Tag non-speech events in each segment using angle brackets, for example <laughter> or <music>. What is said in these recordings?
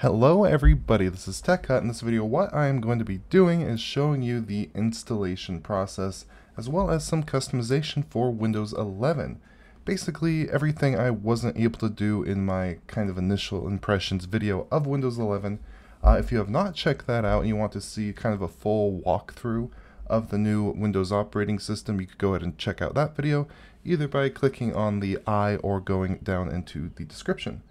Hello everybody, this is TechHut. In this video, what I am going to be doing is showing you the installation process, as well as some customization for Windows 11. Basically, everything I wasn't able to do in my kind of initial impressions video of Windows 11. Uh, if you have not checked that out and you want to see kind of a full walkthrough of the new Windows operating system, you could go ahead and check out that video, either by clicking on the I or going down into the description.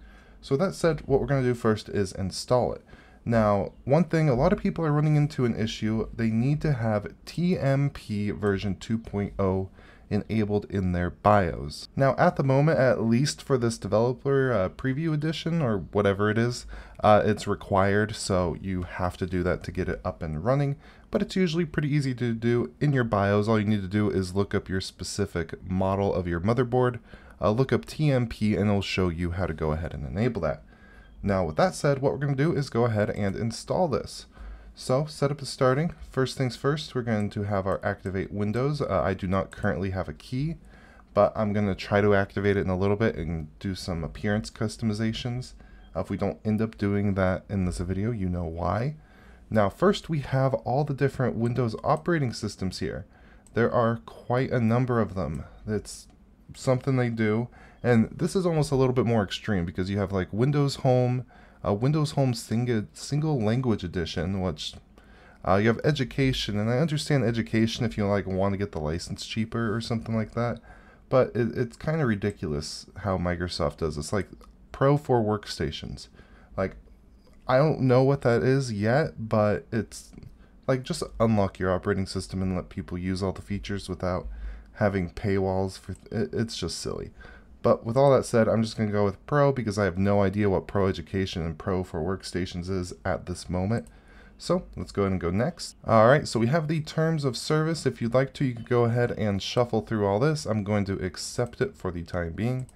So that said, what we're going to do first is install it. Now, one thing a lot of people are running into an issue, they need to have TMP version 2.0 enabled in their BIOS. Now, at the moment, at least for this developer uh, preview edition or whatever it is, uh, it's required, so you have to do that to get it up and running. But it's usually pretty easy to do in your BIOS. All you need to do is look up your specific model of your motherboard, uh, look up TMP and it'll show you how to go ahead and enable that. Now with that said, what we're going to do is go ahead and install this. So setup is starting. First things first, we're going to have our activate windows. Uh, I do not currently have a key, but I'm going to try to activate it in a little bit and do some appearance customizations. Uh, if we don't end up doing that in this video, you know why. Now first we have all the different Windows operating systems here. There are quite a number of them. It's something they do. And this is almost a little bit more extreme because you have like Windows Home, uh, Windows Home single, single language edition, which uh, you have education. And I understand education if you like want to get the license cheaper or something like that. But it, it's kind of ridiculous how Microsoft does. It's like Pro for workstations. Like, I don't know what that is yet, but it's like just unlock your operating system and let people use all the features without having paywalls for th- it's just silly. But with all that said, I'm just going to go with Pro because I have no idea what Pro Education and Pro for Workstations is at this moment. So let's go ahead and go next. All right, so we have the terms of service. If you'd like to, you could go ahead and shuffle through all this. I'm going to accept it for the time being.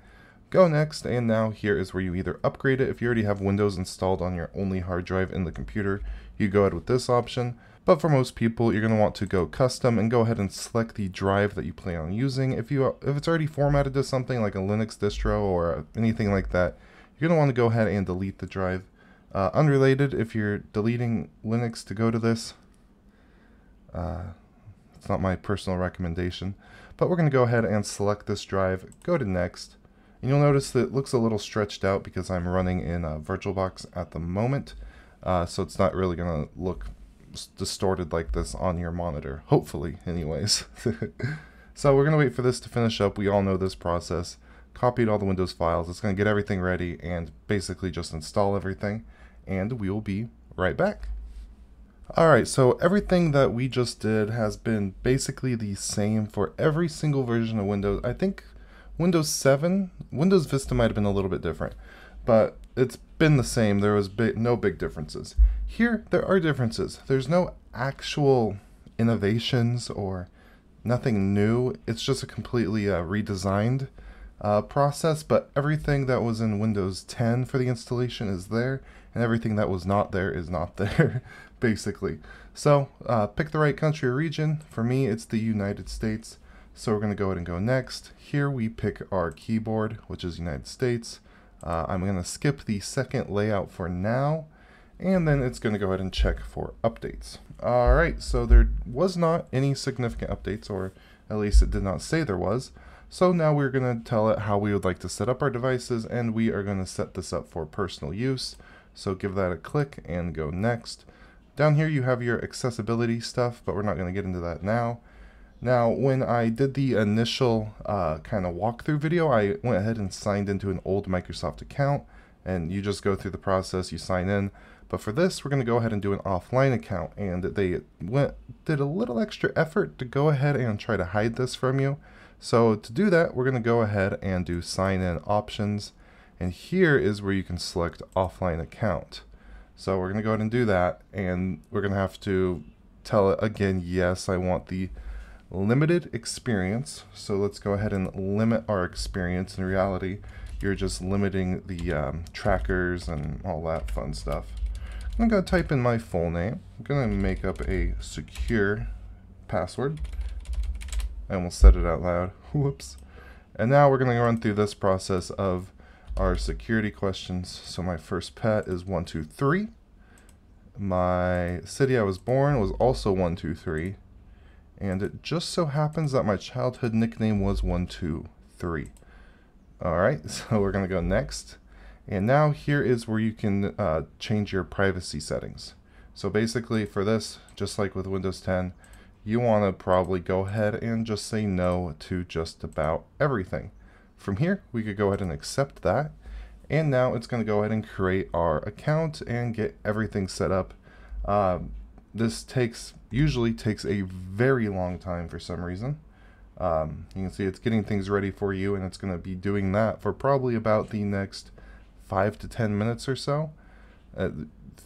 Go next, and now here is where you either upgrade it. If you already have Windows installed on your only hard drive in the computer, you go ahead with this option. But for most people, you're going to want to go custom and go ahead and select the drive that you plan on using. If you if it's already formatted to something like a Linux distro or anything like that, you're going to want to go ahead and delete the drive. Uh, unrelated, if you're deleting Linux to go to this, uh, it's not my personal recommendation, but we're going to go ahead and select this drive, go to next, and you'll notice that it looks a little stretched out because I'm running in a VirtualBox at the moment, uh, so it's not really going to look distorted like this on your monitor. Hopefully, anyways. <laughs> so we're going to wait for this to finish up. We all know this process. Copied all the Windows files. It's going to get everything ready and basically just install everything. And we will be right back. Alright, so everything that we just did has been basically the same for every single version of Windows. I think Windows 7, Windows Vista might have been a little bit different, but it's been the same. There was no big differences. Here, there are differences. There's no actual innovations or nothing new. It's just a completely uh, redesigned uh, process, but everything that was in Windows 10 for the installation is there, and everything that was not there is not <laughs> there, basically. So, uh, pick the right country or region. For me, it's the United States. So we're going to go ahead and go next. Here we pick our keyboard, which is United States. Uh, I'm going to skip the second layout for now and then it's going to go ahead and check for updates. Alright, so there was not any significant updates, or at least it did not say there was. So now we're going to tell it how we would like to set up our devices, and we are going to set this up for personal use. So give that a click and go next. Down here you have your accessibility stuff, but we're not going to get into that now. Now, when I did the initial uh, kind of walkthrough video, I went ahead and signed into an old Microsoft account, and you just go through the process, you sign in. But for this, we're going to go ahead and do an offline account. And they went did a little extra effort to go ahead and try to hide this from you. So to do that, we're going to go ahead and do sign in options. And here is where you can select offline account. So we're going to go ahead and do that. And we're going to have to tell it again, yes, I want the limited experience. So let's go ahead and limit our experience. In reality, you're just limiting the um, trackers and all that fun stuff. I'm to type in my full name. I'm to make up a secure password. And we'll set it out loud. <laughs> Whoops. And now we're to run through this process of our security questions. So my first pet is 123. My city I was born was also 123. And it just so happens that my childhood nickname was 123. Alright, <laughs> so we're going to go next. And now here is where you can uh, change your privacy settings. So basically for this, just like with Windows 10, you want to probably go ahead and just say no to just about everything. From here, we could go ahead and accept that. And now it's going to go ahead and create our account and get everything set up. Um, this takes usually takes a very long time for some reason. Um, you can see it's getting things ready for you and it's going to be doing that for probably about the next five to ten minutes or so. A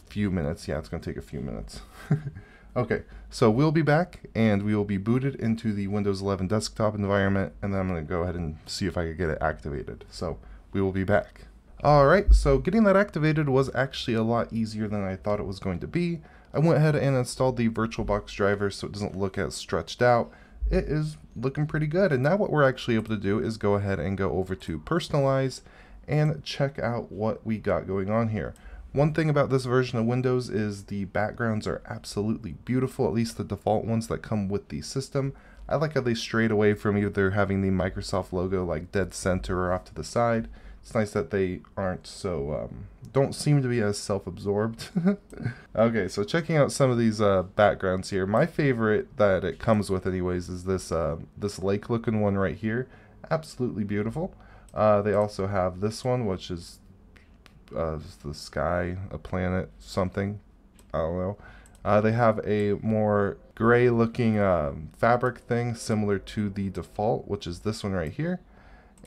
few minutes, yeah, it's going to take a few minutes. <laughs> okay, so we'll be back and we will be booted into the Windows 11 desktop environment and then I'm going to go ahead and see if I can get it activated. So we will be back. Alright, so getting that activated was actually a lot easier than I thought it was going to be. I went ahead and installed the VirtualBox driver so it doesn't look as stretched out. It is looking pretty good and now what we're actually able to do is go ahead and go over to personalize and check out what we got going on here. One thing about this version of Windows is the backgrounds are absolutely beautiful, at least the default ones that come with the system. I like how they strayed away from either having the Microsoft logo like dead center or off to the side. It's nice that they aren't so, um, don't seem to be as self-absorbed. <laughs> okay, so checking out some of these uh, backgrounds here. My favorite that it comes with anyways is this, uh, this lake looking one right here. Absolutely beautiful. Uh, they also have this one, which is uh, the sky, a planet, something. I don't know. Uh, they have a more gray looking um, fabric thing similar to the default, which is this one right here.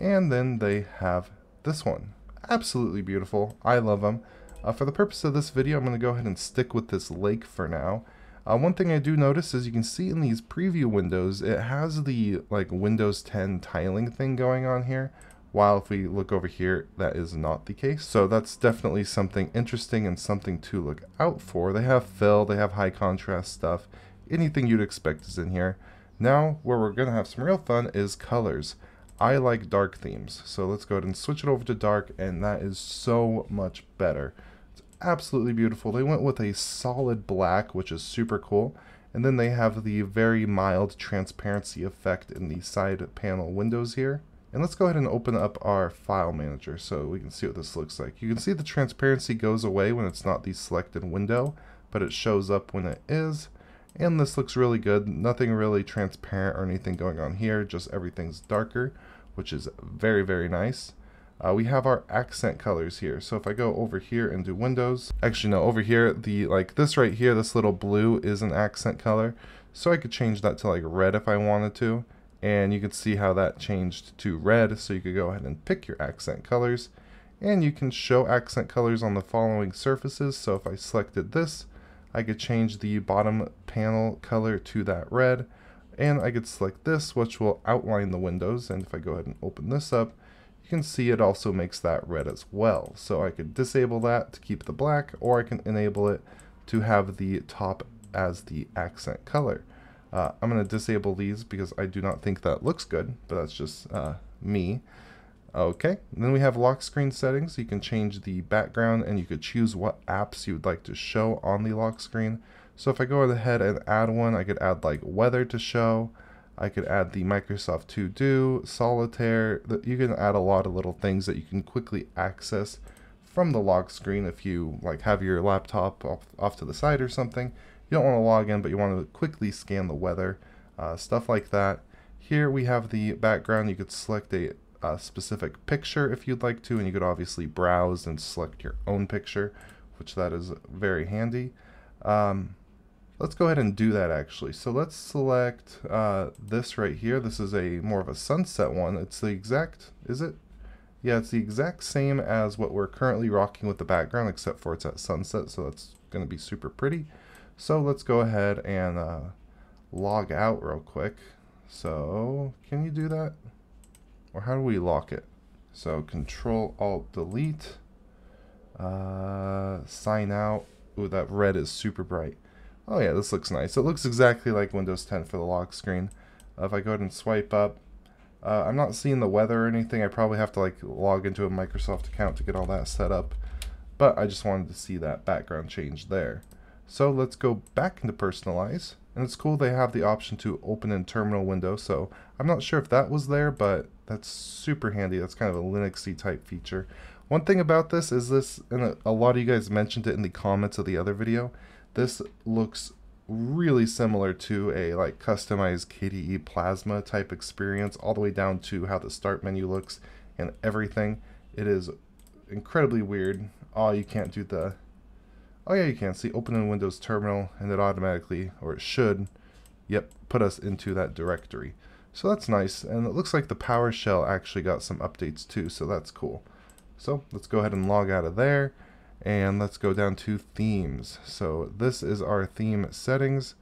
And then they have this one. Absolutely beautiful. I love them. Uh, for the purpose of this video, I'm going to go ahead and stick with this lake for now. Uh, one thing I do notice is you can see in these preview windows, it has the like Windows 10 tiling thing going on here, while if we look over here, that is not the case. So that's definitely something interesting and something to look out for. They have fill, they have high contrast stuff. Anything you'd expect is in here. Now, where we're going to have some real fun is colors. I like dark themes, so let's go ahead and switch it over to dark, and that is so much better. It's absolutely beautiful. They went with a solid black, which is super cool, and then they have the very mild transparency effect in the side panel windows here. And let's go ahead and open up our file manager so we can see what this looks like. You can see the transparency goes away when it's not the selected window, but it shows up when it is. And this looks really good. Nothing really transparent or anything going on here, just everything's darker, which is very, very nice. Uh, we have our accent colors here. So if I go over here and do windows, actually no, over here, the like this right here, this little blue is an accent color. So I could change that to like red if I wanted to and you can see how that changed to red so you could go ahead and pick your accent colors and you can show accent colors on the following surfaces so if I selected this I could change the bottom panel color to that red and I could select this which will outline the windows and if I go ahead and open this up you can see it also makes that red as well so I could disable that to keep the black or I can enable it to have the top as the accent color uh, I'm going to disable these because I do not think that looks good, but that's just uh, me. Okay, then we have lock screen settings. You can change the background and you could choose what apps you would like to show on the lock screen. So if I go ahead and add one, I could add like weather to show. I could add the Microsoft To Do, Solitaire. You can add a lot of little things that you can quickly access from the lock screen if you like have your laptop off, off to the side or something you don't want to log in, but you want to quickly scan the weather, uh, stuff like that. Here we have the background. You could select a, a, specific picture if you'd like to, and you could obviously browse and select your own picture, which that is very handy. Um, let's go ahead and do that actually. So let's select uh, this right here. This is a more of a sunset one. It's the exact, is it? Yeah, it's the exact same as what we're currently rocking with the background, except for it's at sunset, so that's going to be super pretty. So let's go ahead and uh, log out real quick. So can you do that? Or how do we lock it? So Control Alt Delete. Uh, sign out. Ooh, that red is super bright. Oh yeah, this looks nice. It looks exactly like Windows 10 for the lock screen. Uh, if I go ahead and swipe up, Uh, I'm not seeing the weather or anything. I probably have to like log into a Microsoft account to get all that set up. But I just wanted to see that background change there. So let's go back into personalize. And it's cool they have the option to open in terminal window. So I'm not sure if that was there, but that's super handy. That's kind of a Linuxy type feature. One thing about this is this, and a lot of you guys mentioned it in the comments of the other video, this looks really similar to a like customized KDE Plasma type experience all the way down to how the start menu looks and everything. It is incredibly weird. Oh, you can't do the... Oh yeah, you can. See, open in Windows Terminal and it automatically, or it should, yep, put us into that directory. So that's nice, and it looks like the PowerShell actually got some updates too, so that's cool. So let's go ahead and log out of there and let's go down to themes. So this is our theme settings.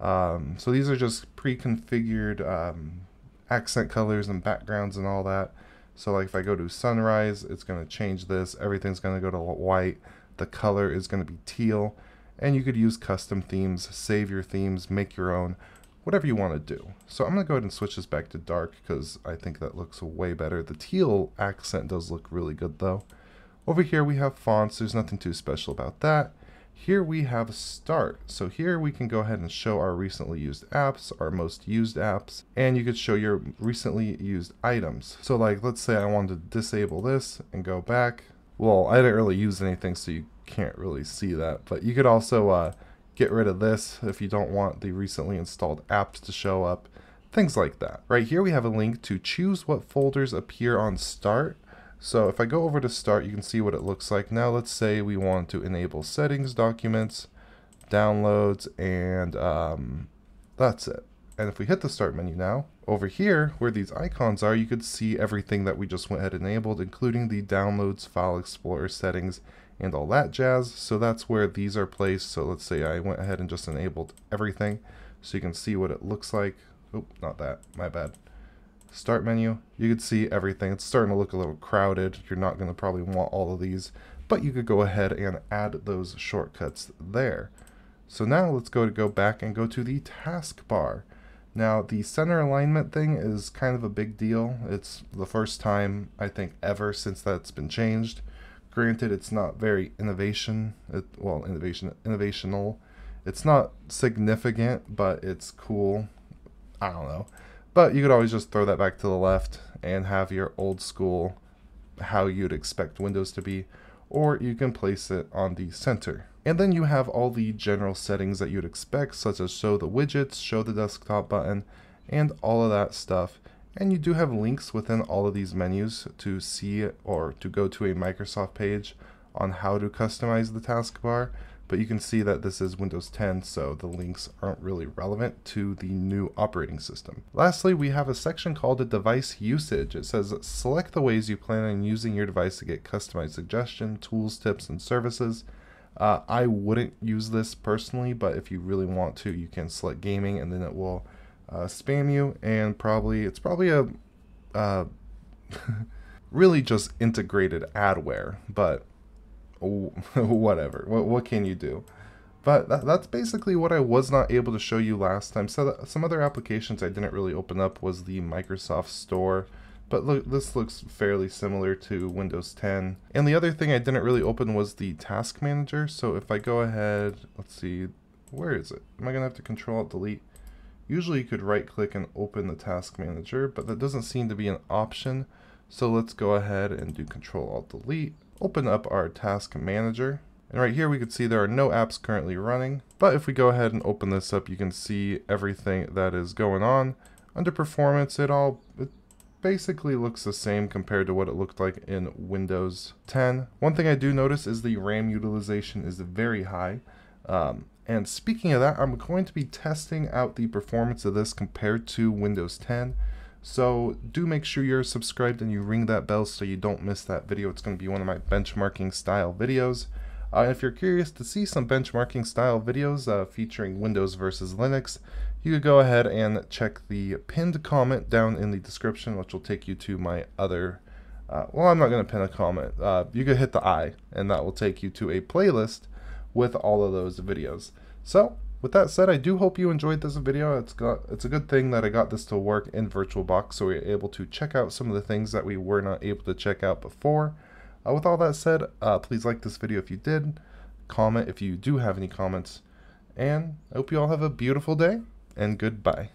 Um, so these are just pre-configured um, accent colors and backgrounds and all that. So like if I go to sunrise, it's going to change this. Everything's going to go to white. The color is going to be teal. And you could use custom themes, save your themes, make your own, whatever you want to do. So I'm going to go ahead and switch this back to dark because I think that looks way better. The teal accent does look really good though. Over here we have fonts, there's nothing too special about that. Here we have start. So here we can go ahead and show our recently used apps, our most used apps, and you could show your recently used items. So like, let's say I wanted to disable this and go back. Well, I didn't really use anything, so you can't really see that, but you could also uh, get rid of this if you don't want the recently installed apps to show up, things like that. Right here we have a link to choose what folders appear on start so if I go over to start, you can see what it looks like. Now let's say we want to enable settings, documents, downloads, and um, that's it. And if we hit the start menu now, over here where these icons are, you could see everything that we just went ahead and enabled, including the downloads, file explorer settings, and all that jazz. So that's where these are placed. So let's say I went ahead and just enabled everything so you can see what it looks like. Oh, not that, my bad start menu, you can see everything. It's starting to look a little crowded. You're not going to probably want all of these, but you could go ahead and add those shortcuts there. So now let's go to go back and go to the taskbar. Now the center alignment thing is kind of a big deal. It's the first time I think ever since that's been changed. Granted, it's not very innovation, it, well, innovation, innovational. It's not significant, but it's cool. I don't know. But you could always just throw that back to the left and have your old school how you'd expect windows to be, or you can place it on the center. And then you have all the general settings that you'd expect, such as show the widgets, show the desktop button, and all of that stuff. And you do have links within all of these menus to see or to go to a Microsoft page on how to customize the taskbar but you can see that this is Windows 10, so the links aren't really relevant to the new operating system. Lastly, we have a section called a device usage. It says select the ways you plan on using your device to get customized suggestion, tools, tips, and services. Uh, I wouldn't use this personally, but if you really want to, you can select gaming and then it will uh, spam you and probably, it's probably a uh, <laughs> really just integrated adware, but <laughs> whatever. What, what can you do? But that, that's basically what I was not able to show you last time. So some other applications I didn't really open up was the Microsoft Store. But look, this looks fairly similar to Windows 10. And the other thing I didn't really open was the Task Manager. So if I go ahead, let's see, where is it? Am I going to have to Control Alt Delete? Usually you could right click and open the Task Manager, but that doesn't seem to be an option. So let's go ahead and do Control Alt Delete open up our task manager. And right here we can see there are no apps currently running, but if we go ahead and open this up, you can see everything that is going on. Under performance, it all it basically looks the same compared to what it looked like in Windows 10. One thing I do notice is the RAM utilization is very high. Um, and speaking of that, I'm going to be testing out the performance of this compared to Windows 10. So do make sure you're subscribed and you ring that bell so you don't miss that video. It's going to be one of my benchmarking style videos. Uh, if you're curious to see some benchmarking style videos uh, featuring Windows versus Linux, you could go ahead and check the pinned comment down in the description, which will take you to my other, uh, well, I'm not going to pin a comment. Uh, you could hit the I, and that will take you to a playlist with all of those videos. So, with that said, I do hope you enjoyed this video. It's got it's a good thing that I got this to work in VirtualBox so we are able to check out some of the things that we were not able to check out before. Uh, with all that said, uh, please like this video if you did, comment if you do have any comments, and I hope you all have a beautiful day, and goodbye.